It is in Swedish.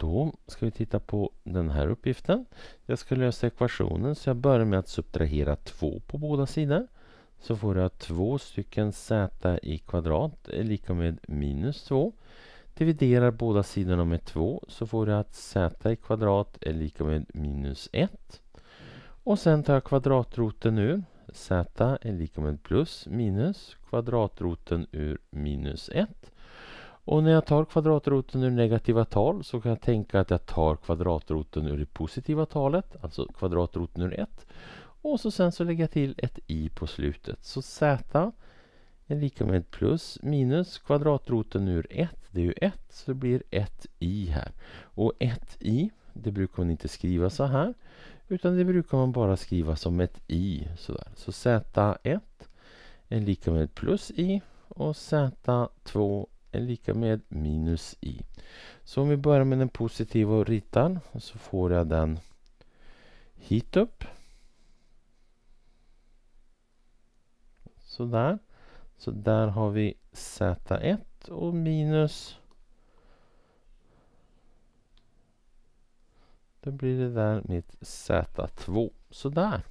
Då ska vi titta på den här uppgiften. Jag ska lösa ekvationen så jag börjar med att subtrahera 2 på båda sidor. Så får jag 2 stycken z i kvadrat är lika med minus 2. Dividerar båda sidorna med 2 så får jag att z i kvadrat är lika med minus 1. Och sen tar jag kvadratroten ur. z är lika med plus minus kvadratroten ur minus 1. Och när jag tar kvadratroten ur negativa tal så kan jag tänka att jag tar kvadratroten ur det positiva talet, alltså kvadratroten ur 1. Och så sen så lägger jag till ett i på slutet. Så z är lika med plus minus kvadratroten ur 1. Det är ju 1, så det blir 1 i här. Och 1 i, det brukar man inte skriva så här. Utan det brukar man bara skriva som ett i. Sådär. Så z1 är lika med plus i och z2 är lika med minus i. Så om vi börjar med den positiva och ritar så får jag den hit upp. Sådär. Så där har vi Z1 och minus. Då blir det där mitt Z2. Sådär.